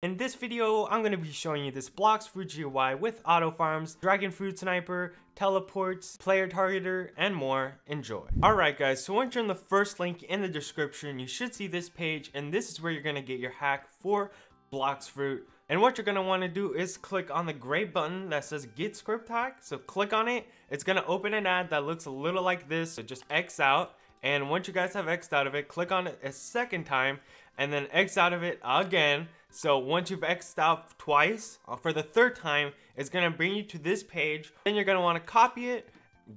In this video, I'm going to be showing you this Blox Fruit GUI with Auto Farms, Dragon Fruit Sniper, Teleports, Player Targeter, and more. Enjoy. Alright guys, so once you're in the first link in the description, you should see this page, and this is where you're going to get your hack for Blox Fruit. And what you're going to want to do is click on the gray button that says Get Script Hack. So click on it. It's going to open an ad that looks a little like this. So just X out. And once you guys have X'd out of it, click on it a second time and then X out of it again. So once you've X'd out twice, uh, for the third time, it's gonna bring you to this page. Then you're gonna wanna copy it,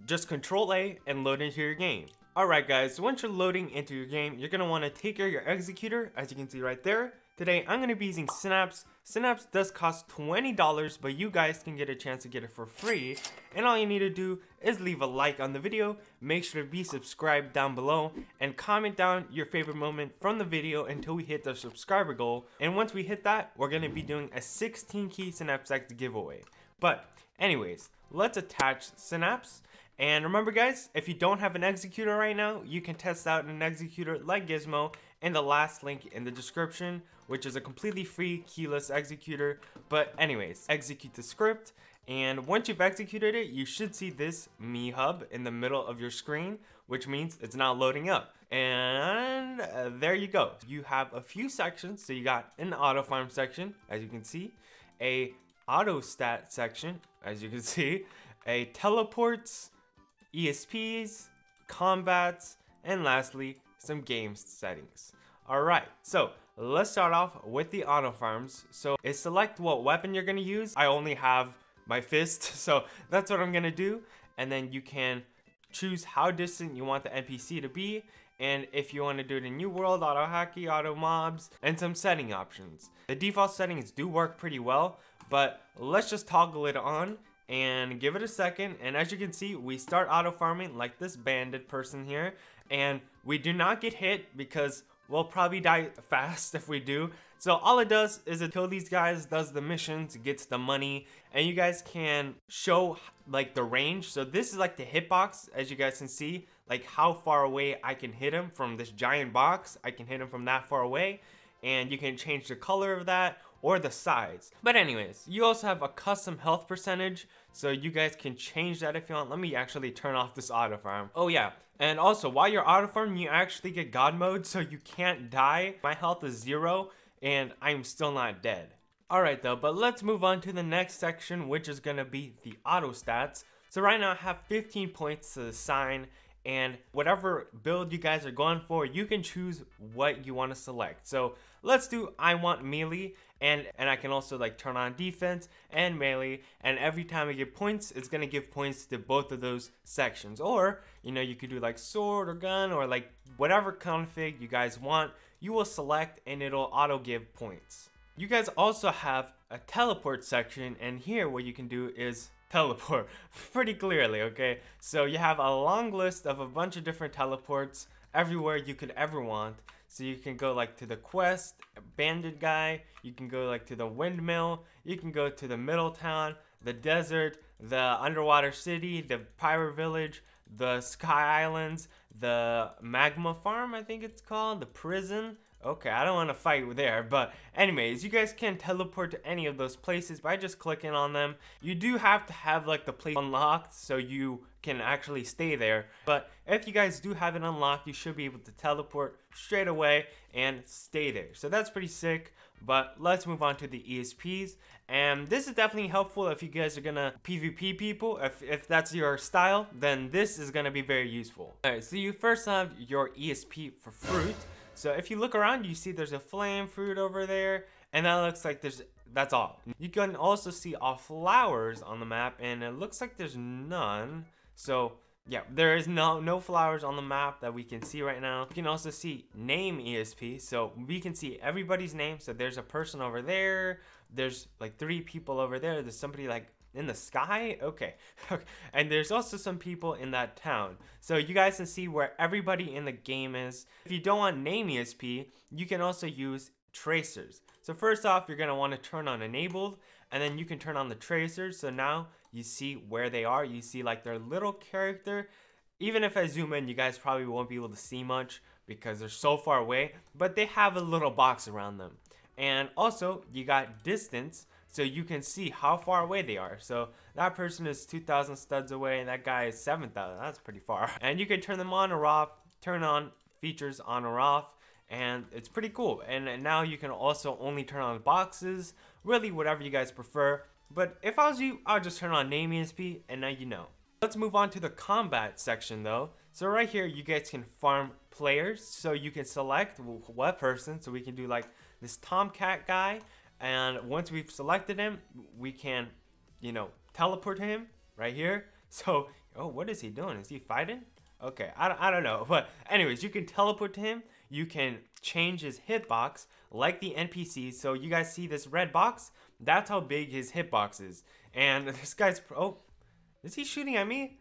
just Control A and load into your game. Alright guys, so once you're loading into your game, you're gonna wanna take care of your executor, as you can see right there. Today, I'm going to be using Synapse. Synapse does cost $20, but you guys can get a chance to get it for free. And all you need to do is leave a like on the video, make sure to be subscribed down below, and comment down your favorite moment from the video until we hit the subscriber goal. And once we hit that, we're going to be doing a 16 key Synapse X giveaway. But anyways, let's attach Synapse. And remember guys, if you don't have an executor right now, you can test out an executor like Gizmo in the last link in the description, which is a completely free keyless executor. But anyways, execute the script. And once you've executed it, you should see this Mhee Hub in the middle of your screen, which means it's not loading up. And uh, there you go. You have a few sections. So you got an auto farm section, as you can see, a auto stat section, as you can see, a teleports, ESPs, combats, and lastly, some game settings. Alright, so let's start off with the auto farms. So is select what weapon you're to use. I only have my fist, so that's what I'm to do. And then you can choose how distant you want the NPC to be. And if you want to do it in New World, Auto Haki, Auto Mobs, and some setting options. The default settings do work pretty well, but let's just toggle it on and give it a second and as you can see we start auto farming like this bandit person here and we do not get hit because we'll probably die fast if we do. So all it does is it kill these guys does the missions gets the money and you guys can show like the range. So this is like the hitbox as you guys can see like how far away I can hit him from this giant box. I can hit him from that far away and you can change the color of that or the size. But anyways, you also have a custom health percentage, so you guys can change that if you want. Let me actually turn off this auto farm. Oh yeah, and also while you're auto farm, you actually get God mode, so you can't die. My health is zero, and I'm still not dead. Alright though, but let's move on to the next section, which is gonna be the auto stats. So right now I have 15 points to assign, and whatever build you guys are going for, you can choose what you want to select. So let's do I want melee and and I can also like turn on defense and melee and every time I get points it's gonna give points to both of those sections. Or you know you could do like sword or gun or like whatever config you guys want you will select and it'll auto give points. You guys also have a teleport section and here what you can do is teleport pretty clearly okay? So you have a long list of a bunch of different teleports everywhere you could ever want so you can go like to the quest, banded guy, you can go like to the windmill, you can go to the middle town, the desert, the underwater city, the pirate village, the sky islands, the magma farm I think it's called, the prison, Okay, I don't want to fight there, but anyways, you guys can teleport to any of those places by just clicking on them. You do have to have like the place unlocked so you can actually stay there, but if you guys do have it unlocked, you should be able to teleport straight away and stay there. So that's pretty sick, but let's move on to the ESPs. And this is definitely helpful if you guys are gonna PvP people. If, if that's your style, then this is gonna be very useful. Alright, so you first have your ESP for fruit. So if you look around, you see there's a flame fruit over there, and that looks like there's, that's all. You can also see all flowers on the map, and it looks like there's none. So yeah, there is no, no flowers on the map that we can see right now. You can also see name ESP, so we can see everybody's name. So there's a person over there, there's like three people over there, there's somebody like in the sky? Okay. and there's also some people in that town. So you guys can see where everybody in the game is. If you don't want name ESP, you can also use tracers. So first off, you're going to want to turn on enabled and then you can turn on the tracers. So now you see where they are. You see like their little character. Even if I zoom in, you guys probably won't be able to see much because they're so far away, but they have a little box around them. And also, you got distance, so you can see how far away they are. So that person is 2,000 studs away, and that guy is 7,000. That's pretty far. And you can turn them on or off, turn on features on or off, and it's pretty cool. And now you can also only turn on boxes, really whatever you guys prefer. But if I was you, I would just turn on name ESP, and now you know. Let's move on to the combat section though. So right here, you guys can farm players. So you can select what person. So we can do like this Tomcat guy. And once we've selected him, we can, you know, teleport him right here. So, oh, what is he doing? Is he fighting? Okay, I, I don't know. But anyways, you can teleport to him. You can change his hitbox like the NPCs. So you guys see this red box? That's how big his hitbox is. And this guy's, oh, is he shooting at me?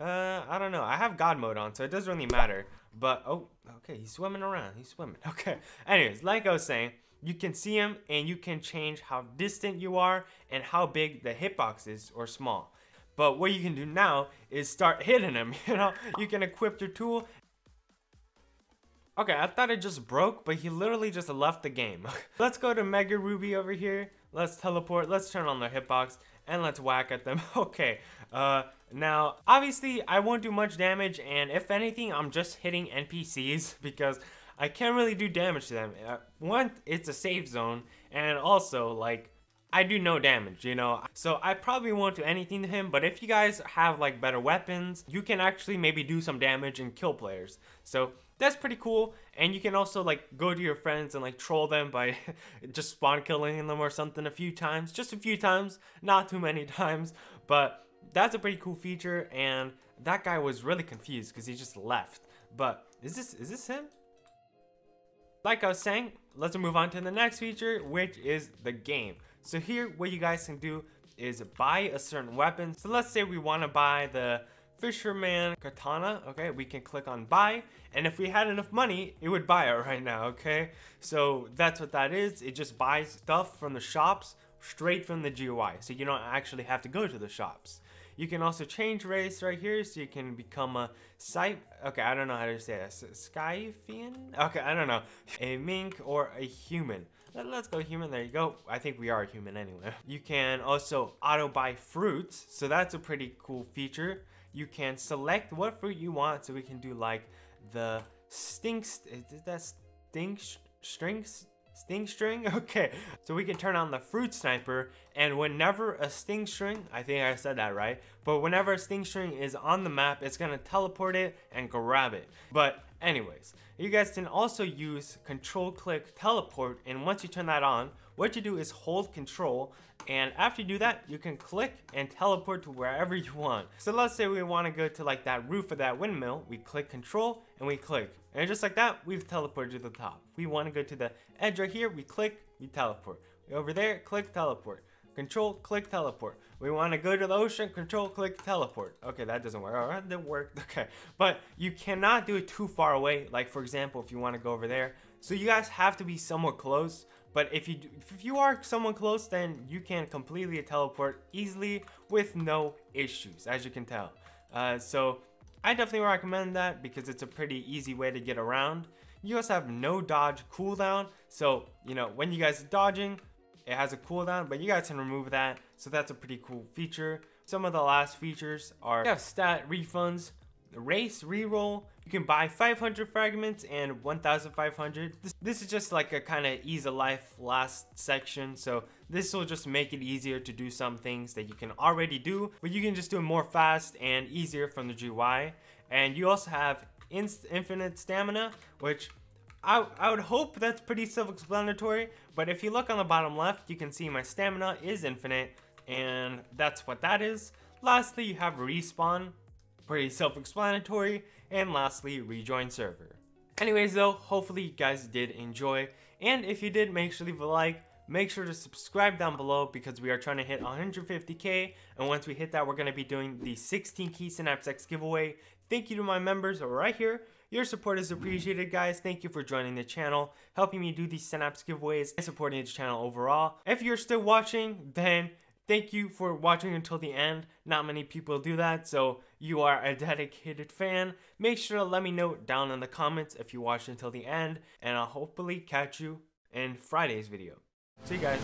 Uh, I don't know. I have God mode on, so it doesn't really matter. But, oh, okay, he's swimming around. He's swimming. Okay. Anyways, like I was saying, you can see them and you can change how distant you are and how big the hitbox is or small. But what you can do now is start hitting them, you know? You can equip your tool. Okay, I thought it just broke, but he literally just left the game. Let's go to Mega Ruby over here. Let's teleport. Let's turn on their hitbox and let's whack at them. okay, uh, now, obviously, I won't do much damage, and if anything, I'm just hitting NPCs because I can't really do damage to them. Uh, one, it's a safe zone, and also, like, I do no damage, you know? So I probably won't do anything to him, but if you guys have, like, better weapons, you can actually maybe do some damage and kill players. So that's pretty cool, and you can also, like, go to your friends and, like, troll them by just spawn killing them or something a few times. Just a few times, not too many times, but that's a pretty cool feature, and that guy was really confused because he just left. But is this is this him? Like I was saying, let's move on to the next feature, which is the game. So here, what you guys can do is buy a certain weapon. So let's say we want to buy the Fisherman Katana, okay, we can click on buy, and if we had enough money, it would buy it right now, okay? So that's what that is, it just buys stuff from the shops straight from the GUI, so you don't actually have to go to the shops. You can also change race right here, so you can become a site. Okay, I don't know how to say that. Skyfian? Okay, I don't know. A mink or a human. Let's go human. There you go. I think we are human anyway. You can also auto buy fruits, so that's a pretty cool feature. You can select what fruit you want, so we can do like the stinks. Is that stinks, strings? Sting string? Okay, so we can turn on the fruit sniper and whenever a sting string, I think I said that right, but whenever a sting string is on the map, it's gonna teleport it and grab it. But anyways, you guys can also use control click teleport and once you turn that on, what you do is hold control and after you do that, you can click and teleport to wherever you want. So let's say we want to go to like that roof of that windmill, we click control and we click. And just like that, we've teleported to the top. We want to go to the edge right here, we click, we teleport. Over there, click teleport. Control, click, teleport. We want to go to the ocean, control, click, teleport. Okay, that doesn't work. All right, that worked. Okay, but you cannot do it too far away. Like for example, if you want to go over there. So you guys have to be somewhat close. But if you if you are someone close, then you can completely teleport easily with no issues, as you can tell. Uh, so I definitely recommend that because it's a pretty easy way to get around. You also have no dodge cooldown, so you know when you guys are dodging, it has a cooldown, but you guys can remove that. So that's a pretty cool feature. Some of the last features are you have stat refunds, race reroll. You can buy 500 fragments and 1,500. This, this is just like a kind of ease of life last section. So this will just make it easier to do some things that you can already do, but you can just do it more fast and easier from the GUI. And you also have infinite stamina, which I, I would hope that's pretty self-explanatory, but if you look on the bottom left, you can see my stamina is infinite, and that's what that is. Lastly, you have respawn, pretty self-explanatory, and lastly, rejoin server. Anyways though, hopefully you guys did enjoy, and if you did, make sure to leave a like, make sure to subscribe down below because we are trying to hit 150k, and once we hit that, we're going to be doing the 16 key Synapse X giveaway. Thank you to my members right here. Your support is appreciated, guys. Thank you for joining the channel, helping me do these Synapse giveaways, and supporting the channel overall. If you're still watching, then thank you for watching until the end. Not many people do that, so you are a dedicated fan. Make sure to let me know down in the comments if you watched until the end, and I'll hopefully catch you in Friday's video. See you guys.